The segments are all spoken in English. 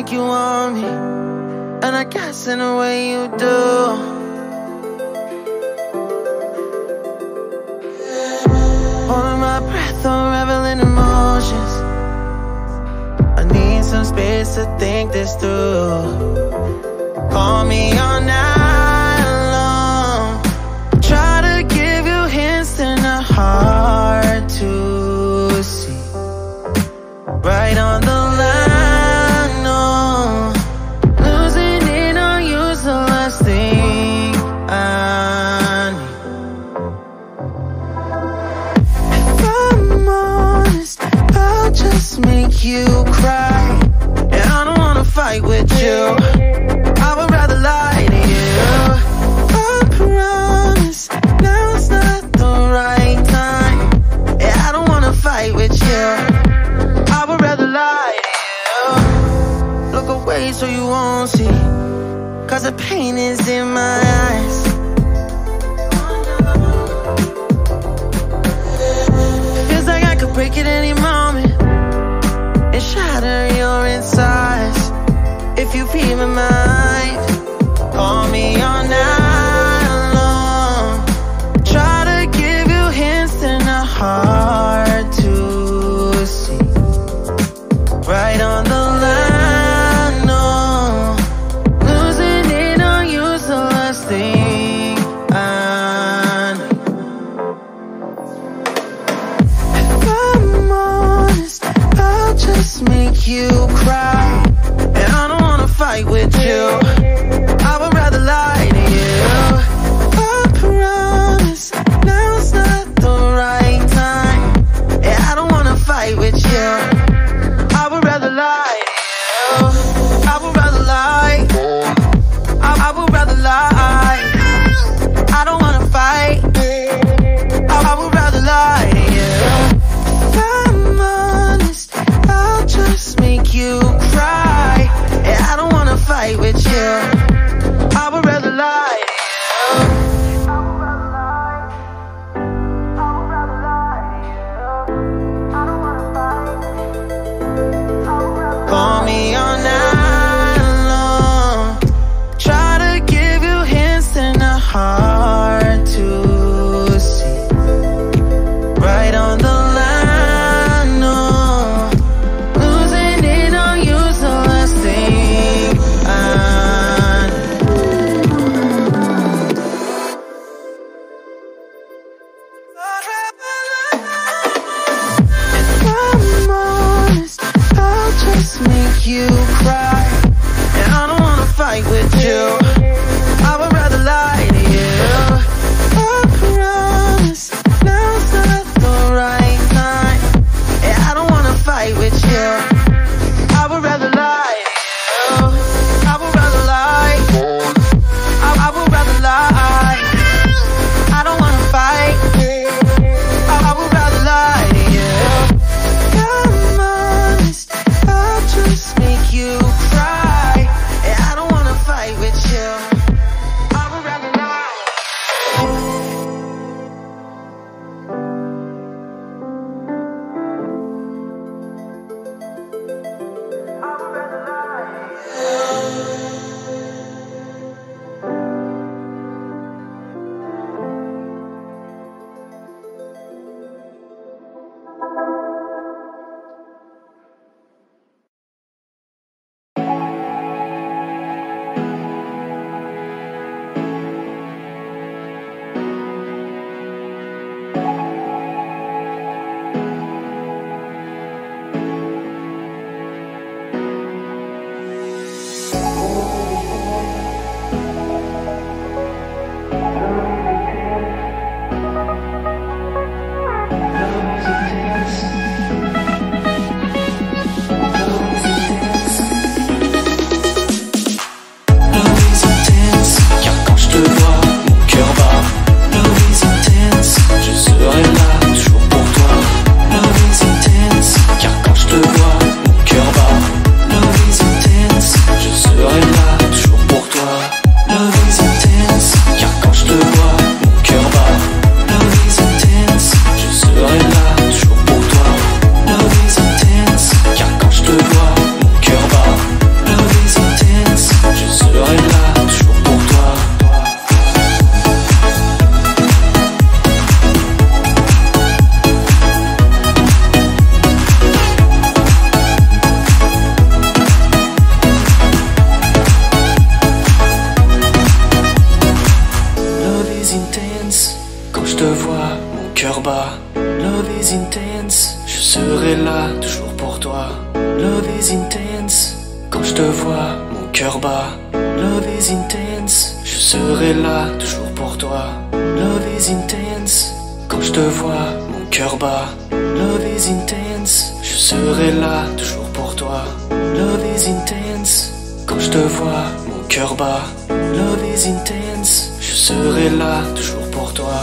think you want me, and I guess in a way you do. Holding my breath, unraveling emotions. I need some space to think this through. Call me on now. right on the cause the pain is in my eyes. Feels like I could break at any moment. And shatter your insides. If you be my mind Call me all night long Try to give you hints and a heart Love is intense, je serai là toujours pour toi. Love is intense, quand je te vois, mon cœur bat. Love is intense, je serai là toujours pour toi.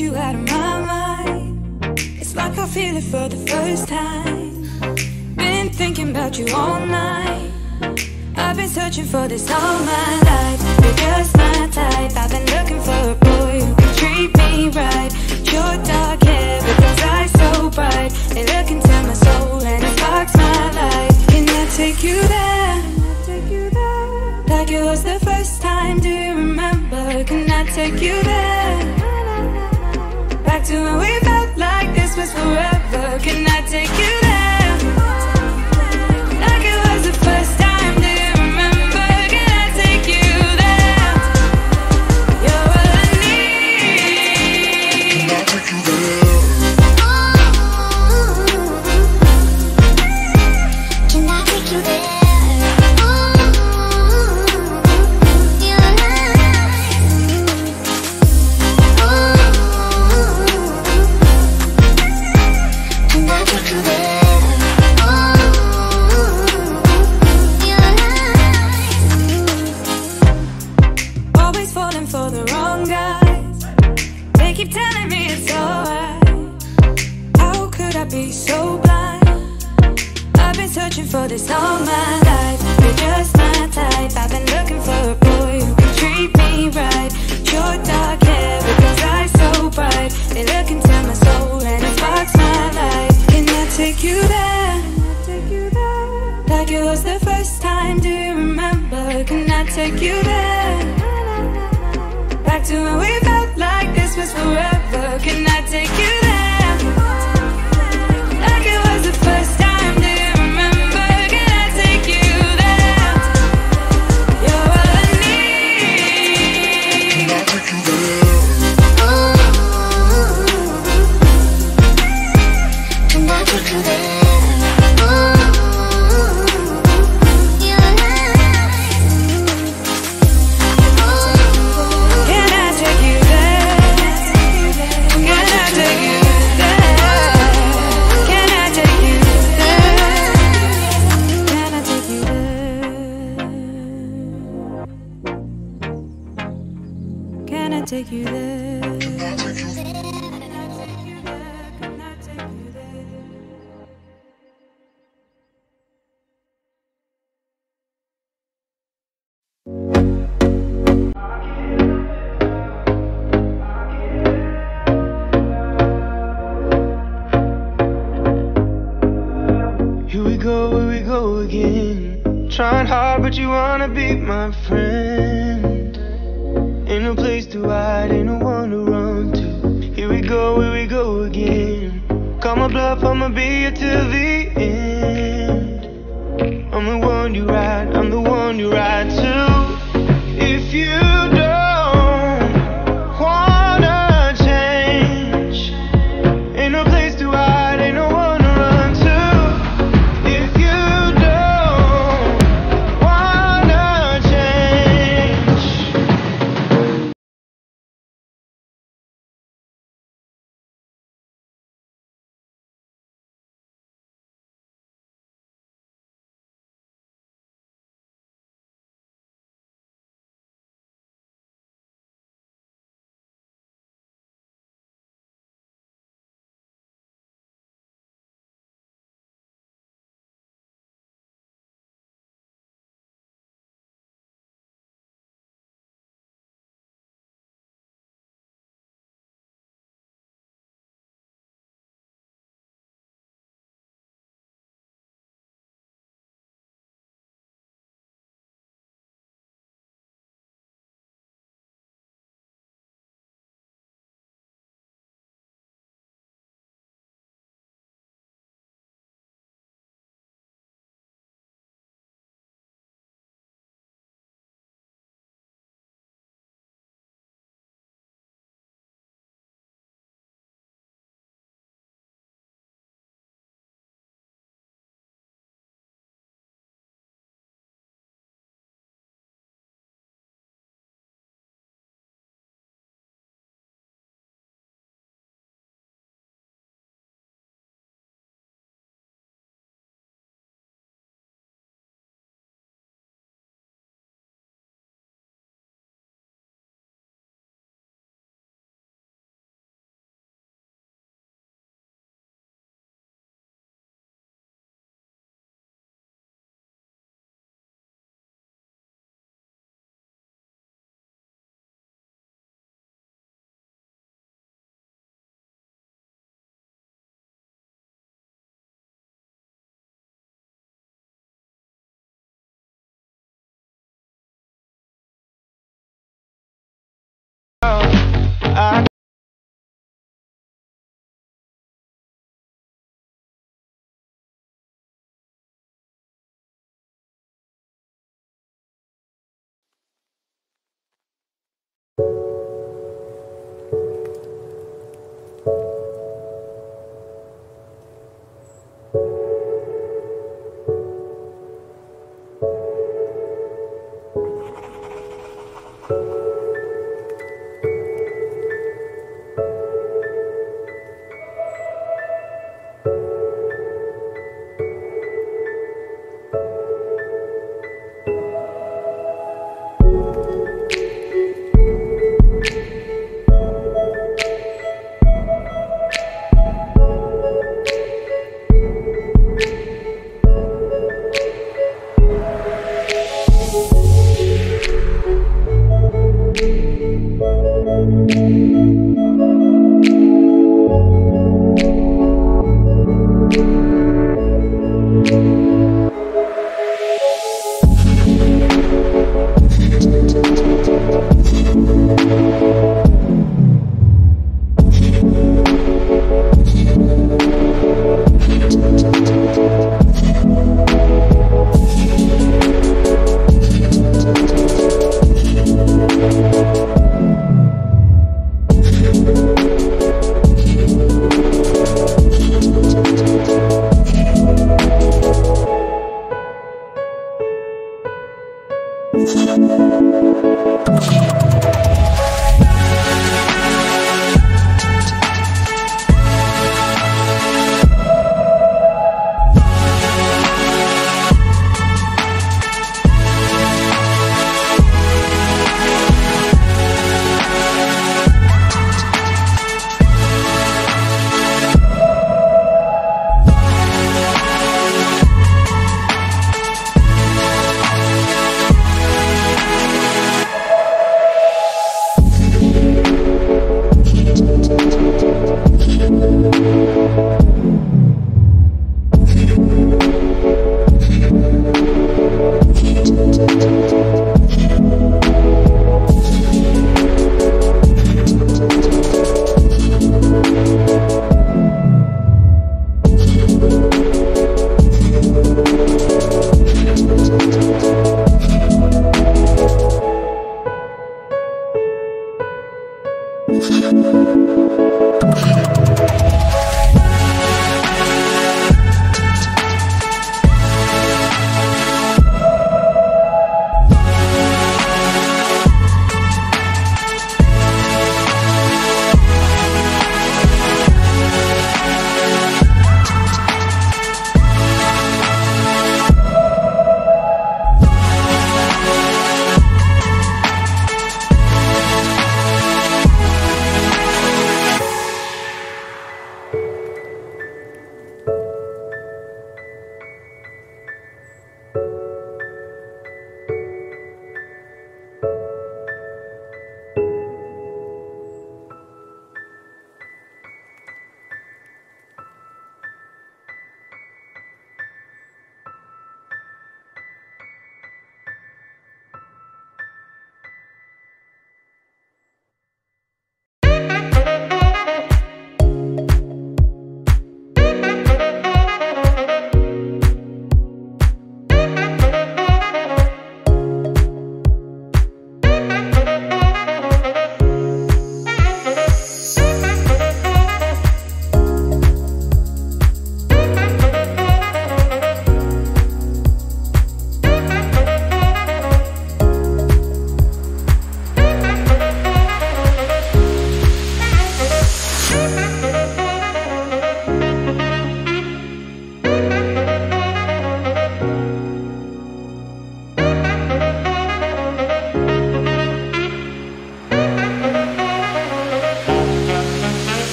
you out of my mind. It's like I feel it for the first time. Been thinking about you all night. I've been searching for this all my life. You're just my type. I've been looking for a boy who can treat me right. Your dark hair with those eyes so bright. They look into my soul and it sparks my life. Can I take you there? Like it was the first time. Do you remember? Can I take you there? back to when we felt like this was forever. Can I take you? take you there.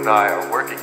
And I are working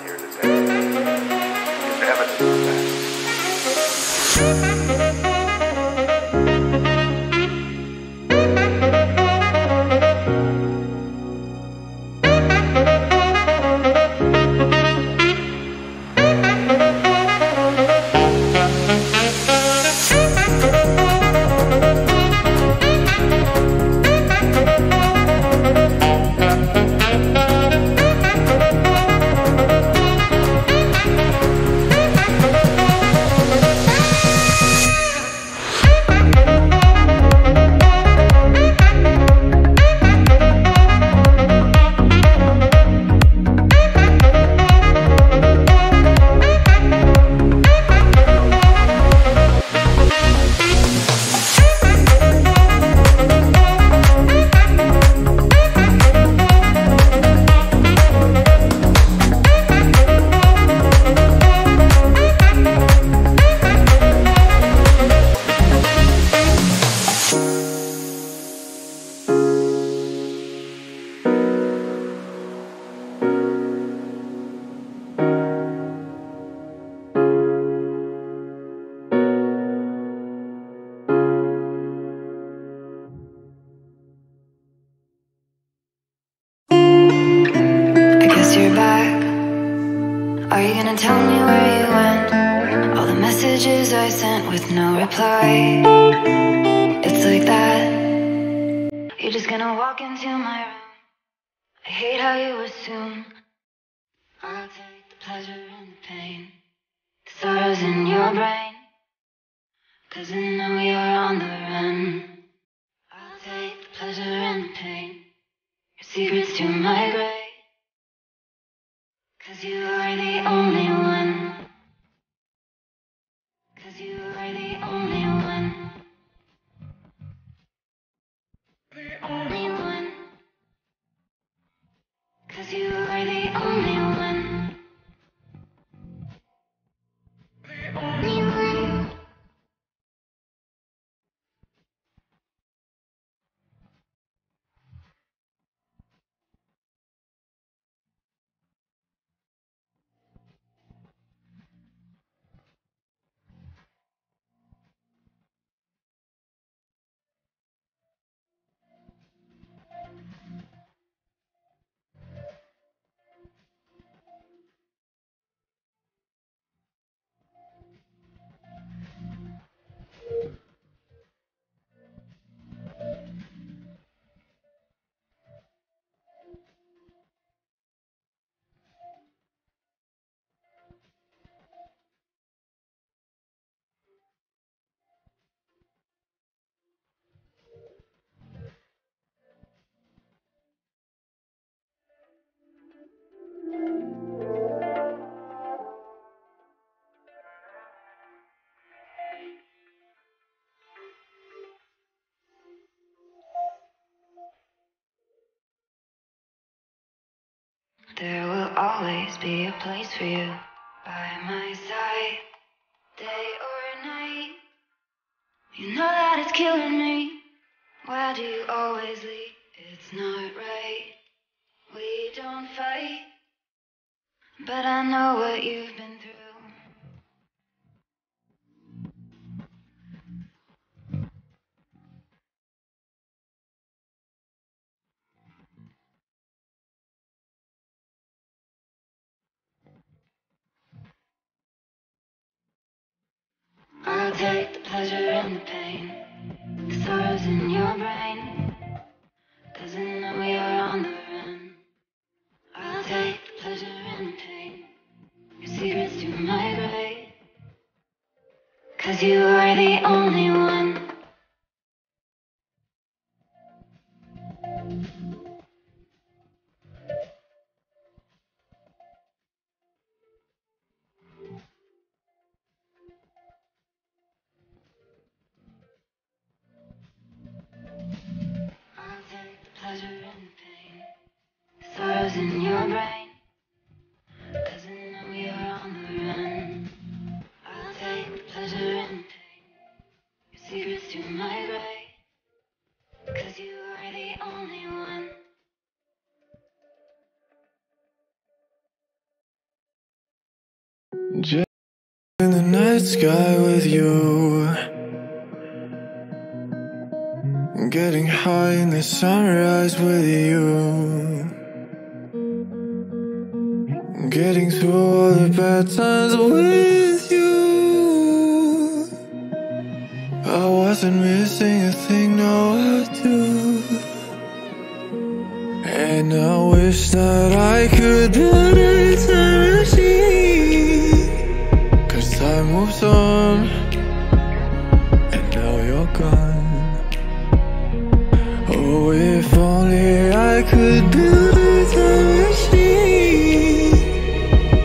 Are you gonna tell me where you went? All the messages I sent with no reply. It's like that. You're just gonna walk into my room. I hate how you assume I'll take the pleasure and the pain. The sorrows in your brain. Cause I know you're on the run. I'll take the pleasure and the pain. Your secrets to my grave. Cause you are the only one. Cause you are the only one. There will always be a place for you by my side, day or night. You know that it's killing me. Why do you always leave? It's not right. We don't fight, but I know what you've been through. Cause you are the only one. sky build machine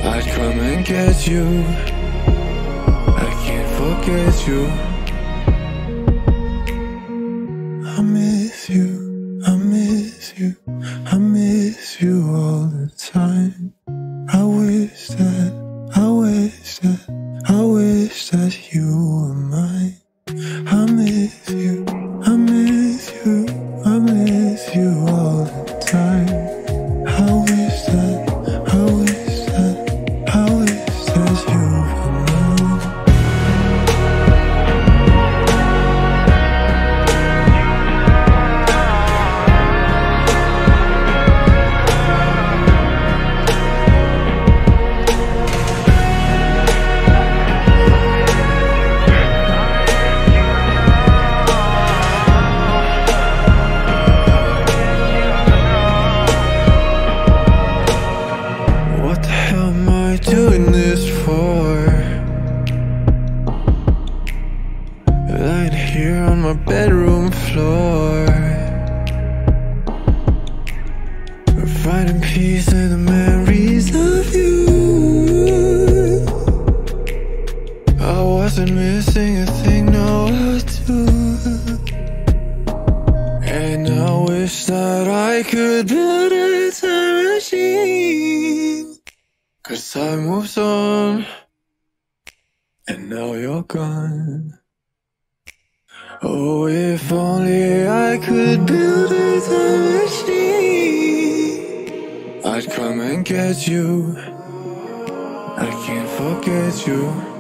I'd come and get you. I can't forget you. wish that I could build a time machine Cause time moves on And now you're gone. Oh, if only I could build a time machine I'd come and get you. I can't forget you.